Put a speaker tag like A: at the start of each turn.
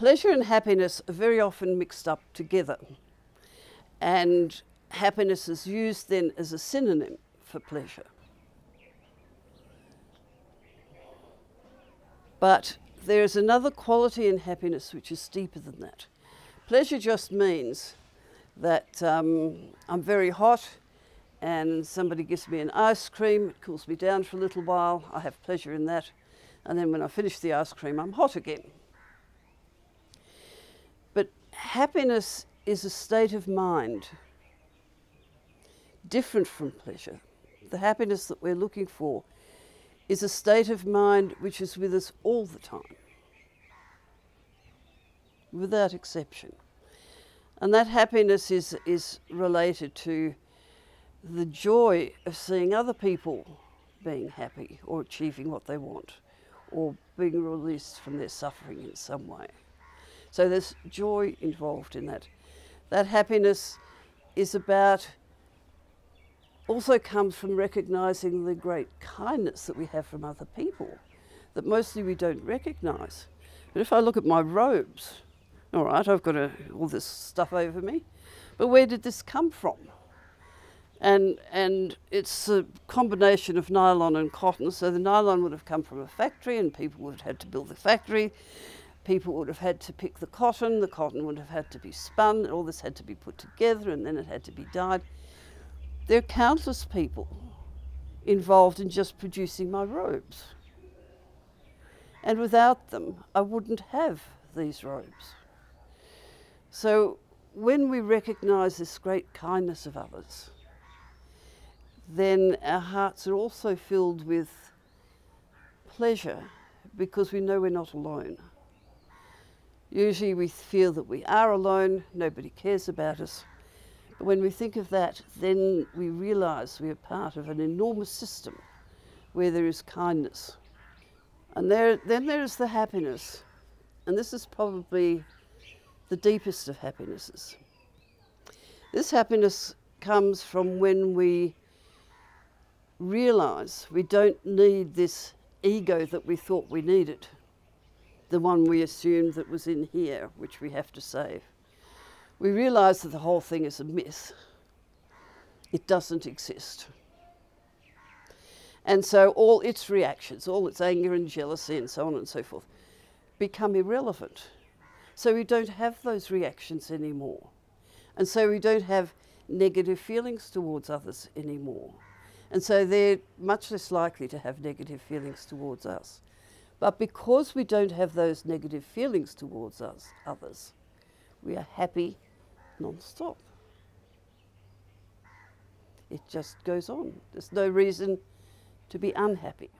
A: Pleasure and happiness are very often mixed up together, and happiness is used then as a synonym for pleasure. But there is another quality in happiness which is deeper than that. Pleasure just means that um, I'm very hot and somebody gives me an ice cream, it cools me down for a little while, I have pleasure in that, and then when I finish the ice cream, I'm hot again. Happiness is a state of mind different from pleasure. The happiness that we're looking for is a state of mind which is with us all the time, without exception. And that happiness is, is related to the joy of seeing other people being happy or achieving what they want or being released from their suffering in some way. So there's joy involved in that. That happiness is about also comes from recognizing the great kindness that we have from other people that mostly we don't recognize. But if I look at my robes, all right, I've got a, all this stuff over me, but where did this come from? And, and it's a combination of nylon and cotton. So the nylon would have come from a factory, and people would have had to build the factory. People would have had to pick the cotton. The cotton would have had to be spun. All this had to be put together, and then it had to be dyed. There are countless people involved in just producing my robes. And without them, I wouldn't have these robes. So when we recognize this great kindness of others, then our hearts are also filled with pleasure because we know we're not alone. Usually we feel that we are alone, nobody cares about us But when we think of that, then we realize we are part of an enormous system where there is kindness. And there, then there is the happiness. And this is probably the deepest of happinesses. This happiness comes from when we realize we don't need this ego that we thought we needed, the one we assumed that was in here, which we have to save we realise that the whole thing is a myth. It doesn't exist. And so all its reactions, all its anger and jealousy and so on and so forth, become irrelevant. So we don't have those reactions anymore. And so we don't have negative feelings towards others anymore. And so they're much less likely to have negative feelings towards us. But because we don't have those negative feelings towards us, others, we are happy non-stop. It just goes on. There's no reason to be unhappy.